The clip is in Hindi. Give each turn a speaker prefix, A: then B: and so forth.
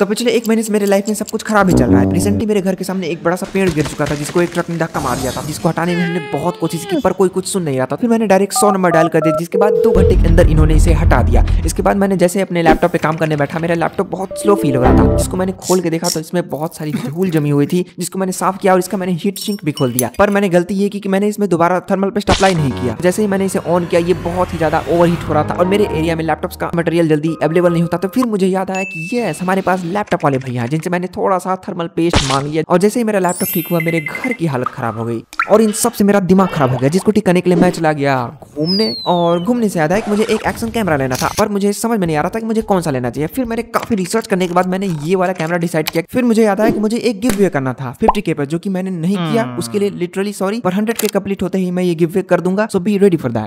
A: तो पिछले एक महीने से मेरे लाइफ में सब कुछ खराब ही चल रहा है। रिसेंटली मेरे घर के सामने एक बड़ा सा पेड़ गिर चुका था, जिसको एक ट्रक ने धक्का मार दिया था, जिसको हटाने में हमने बहुत कोशिश की, पर कोई कुछ सुन नहीं रहा था। फिर मैंने डायरेक्ट सौ नंबर डायल कर दिया, जिसके बाद दो घंटे के अंदर इन्होंने इसे हटा दिया। इसके बाद मैंने जैसे अपने लैपटॉप पे काम करने बैठा, मेरा लैपटॉप बहुत स्लो फील हो रहा था, जिसको मैंने खोल के देखा तो इसमें बहुत सारी धूल जमी हुई थी, जिसको मैंने साफ़ किया और इसका मैंने हीट सिंक भी खोल दिया। पर मैंने गलती ये की मैंने इसमें दोबारा थर्मल पेस्ट अप्लाई नहीं किया। जैसे ही मैंने इसे ऑन किया, ये बहुत ही ज़्यादा ओवर हो रहा था और मेरे एरिया में लैपटॉप का मटेरियल जल्दी अवेलेबल नहीं होता। तो फिर मुझे याद आया कि ये हमारे पास लैपटॉप वाले भैया जिनसे मैंने थोड़ा सा थर्मल पेस्ट मांग लिया और जैसे ही मेरा लैपटॉप ठीक हुआ मेरे घर की हालत खराब हो गई। और इन सबसे मेरा दिमाग खराब हो गया। जिसको ठीक करने के लिए मैं चला गया घूमने और घूमने से याद है कि मुझे एक एक्शन कैमरा लेना था पर मुझे समझ में नहीं आ रहा था कि मुझे कौन सा लेना चाहिए। फिर मैंने काफ़ी रिसर्च करने के बाद मैंने ये वाला कैमरा डिसाइड किया। फिर मुझे याद आया कि मुझे एक गिव वे करना था फिफ्टी के पर जो कि मैंने नहीं किया। उसके लिए लिटरली सॉरी पर हंड्रेड के कंप्लीट होते ही मैं ये गिव वे कर दूँगा। So be ready for that